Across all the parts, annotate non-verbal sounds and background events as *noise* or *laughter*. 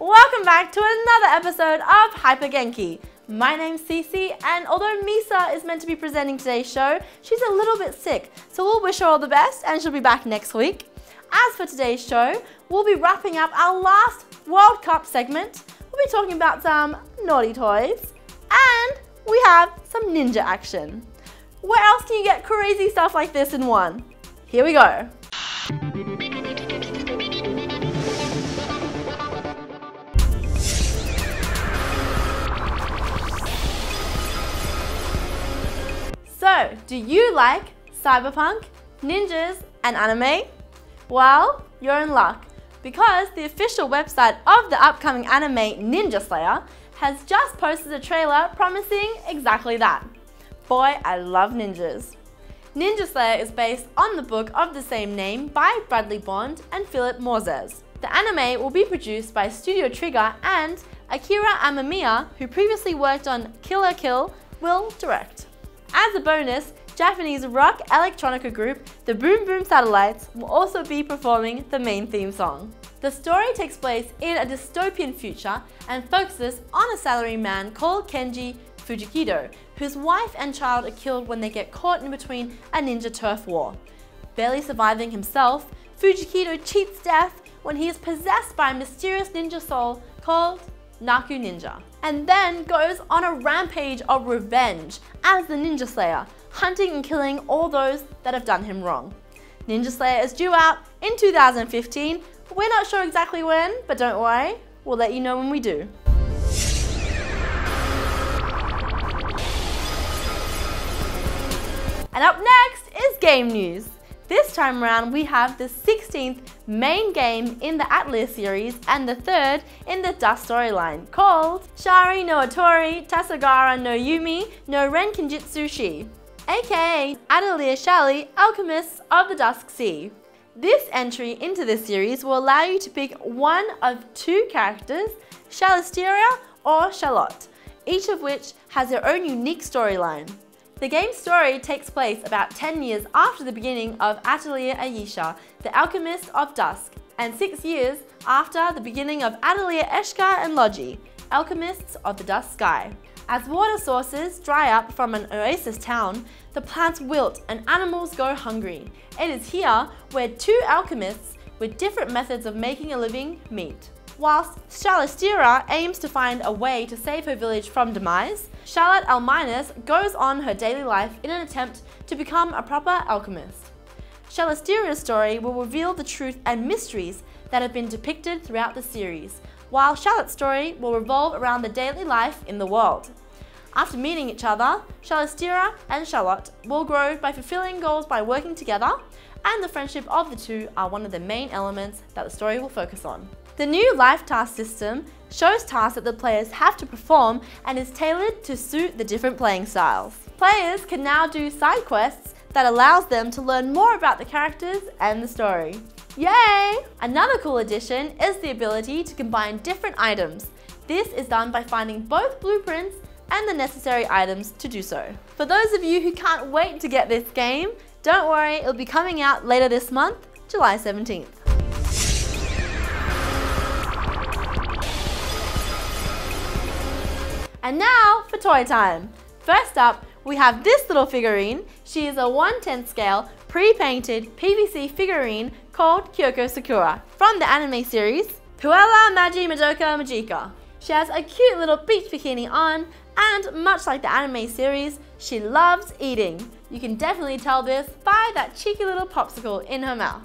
Welcome back to another episode of Hyper Genki. My name's Cici, and although Misa is meant to be presenting today's show, she's a little bit sick, so we'll wish her all the best and she'll be back next week. As for today's show, we'll be wrapping up our last World Cup segment. We'll be talking about some naughty toys, and we have some ninja action. Where else can you get crazy stuff like this in one? Here we go. Do you like cyberpunk, ninjas, and anime? Well, you're in luck because the official website of the upcoming anime Ninja Slayer has just posted a trailer promising exactly that. Boy, I love ninjas. Ninja Slayer is based on the book of the same name by Bradley Bond and Philip Morzez. The anime will be produced by Studio Trigger and Akira Amemiya, who previously worked on Kill la Kill, will direct. As a bonus, Japanese rock electronica group the Boom Boom Satellites will also be performing the main theme song. The story takes place in a dystopian future and focuses on a salaryman called Kenji Fujikido, whose wife and child are killed when they get caught in between a ninja turf war. Barely surviving himself, Fujikido cheats death when he is possessed by a mysterious ninja soul called Naraku Ninja, and then goes on a rampage of revenge as the Ninja Slayer, hunting and killing all those that have done him wrong. Ninja Slayer is due out in 2015. We're not sure exactly when, but don't worry, we'll let you know when we do. And up next is game news. This time around, we have the 16th main game in the Atelier series and the third in the Dusk storyline, called Shallie no Atelier, Tasogare no Umi no Renkinjutsu Shi, aka Atelier Shallie, Alchemists of the Dusk Sea. This entry into this series will allow you to pick one of two characters, Shallistera or Charlotte, each of which has their own unique storyline. The game's story takes place about 10 years after the beginning of Atelier Ayesha, the Alchemist of Dusk, and 6 years after the beginning of Atelier Escha and Logy, Alchemists of the Dusk Sky. As water sources dry up from an oasis town, the plants wilt and animals go hungry. It is here where two alchemists with different methods of making a living meet. Whilst Shallistera aims to find a way to save her village from demise, Charlotte Alminus goes on her daily life in an attempt to become a proper alchemist. Shallistera's story will reveal the truth and mysteries that have been depicted throughout the series, while Charlotte's story will revolve around the daily life in the world. After meeting each other, Shallistera and Charlotte will grow by fulfilling goals by working together, and the friendship of the two are one of the main elements that the story will focus on. The new life task system shows tasks that the players have to perform and is tailored to suit the different playing styles. Players can now do side quests that allows them to learn more about the characters and the story. Yay! Another cool addition is the ability to combine different items. This is done by finding both blueprints and the necessary items to do so. For those of you who can't wait to get this game, don't worry, it'll be coming out later this month, July 17th. And now for toy time. First up, we have this little figurine. She is a 1 10 scale pre-painted PVC figurine called Kyoko Sakura from the anime series Puella Magi Madoka Magica. She has a cute little beach bikini on and much like the anime series, she loves eating. You can definitely tell this by that cheeky little popsicle in her mouth.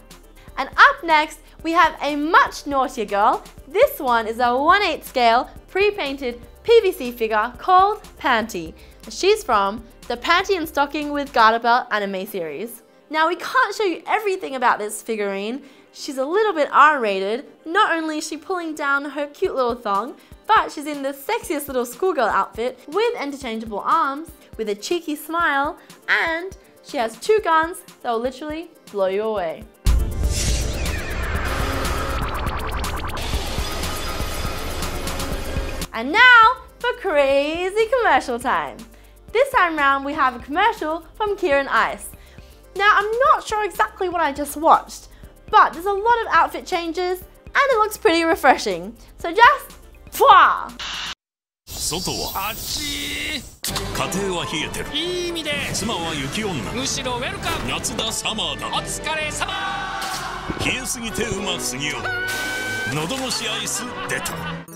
And up next, we have a much naughtier girl. This one is a 1 8 scale pre-painted PVC figure called Panty. She's from the Panty and Stocking with Garter Belt anime series. Now we can't show you everything about this figurine. She's a little bit R-rated. Not only is she pulling down her cute little thong, but she's in the sexiest little schoolgirl outfit with interchangeable arms, with a cheeky smile, and she has two guns that will literally blow you away. And now for crazy commercial time. This time round we have a commercial from Kirin Ice. Now I'm not sure exactly what I just watched, but there's a lot of outfit changes and it looks pretty refreshing. So just, pwah! 外は暑い家庭は冷えてる。いい意味で。妻は雪女。むしろウェルカム。夏だサマーだ。お疲れ様。冷えすぎてうますぎよ。喉越しアイス出た。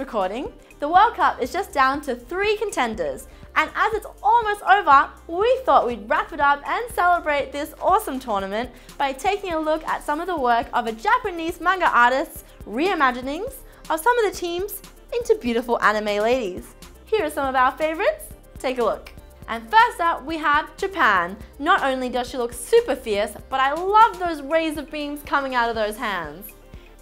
Recording, the World Cup is just down to three contenders, and as it's almost over, we thought we'd wrap it up and celebrate this awesome tournament by taking a look at some of the work of a Japanese manga artist's reimaginings of some of the teams into beautiful anime ladies. Here are some of our favorites. Take a look. And first up, we have Japan. Not only does she look super fierce, but I love those rays of beams coming out of those hands.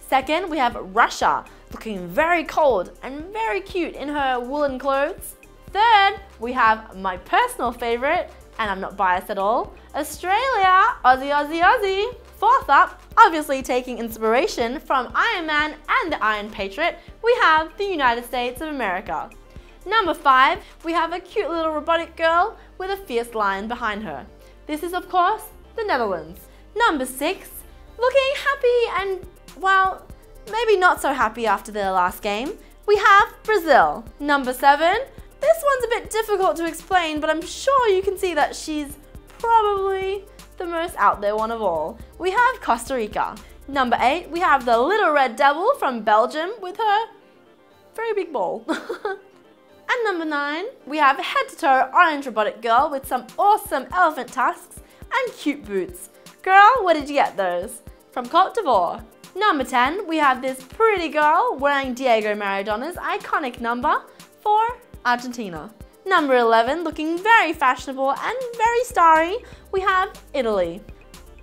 Second, we have Russia, looking very cold and very cute in her woolen clothes. Third, we have my personal favorite, and I'm not biased at all, Australia, Aussie, Aussie, Aussie. Fourth up, obviously taking inspiration from Iron Man and the Iron Patriot, we have the United States of America. Number five, we have a cute little robotic girl with a fierce lion behind her. This is, of course, the Netherlands. Number six, looking happy and, well, maybe not so happy after their last game, we have Brazil. Number seven, this one's a bit difficult to explain, but I'm sure you can see that she's probably the most out there one of all. We have Costa Rica. Number eight, we have the Little Red Devil from Belgium with her very big ball. *laughs* and number nine, we have a head to toe orange robotic girl with some awesome elephant tusks and cute boots. Girl, where did you get those? From Cote d'Ivoire. Number 10, we have this pretty girl wearing Diego Maradona's iconic number for Argentina. Number 11, looking very fashionable and very starry, we have Italy.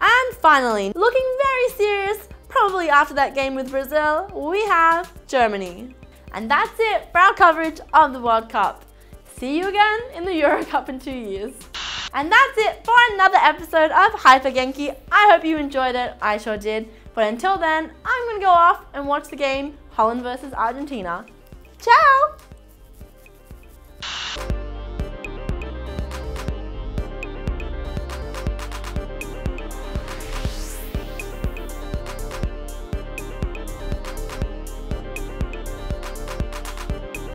And finally, looking very serious, probably after that game with Brazil, we have Germany. And that's it for our coverage of the World Cup. See you again in the Euro Cup in two years. And that's it for another episode of Hyper Genki. I hope you enjoyed it. I sure did. But until then, I'm going to go off and watch the game Holland versus Argentina. Ciao!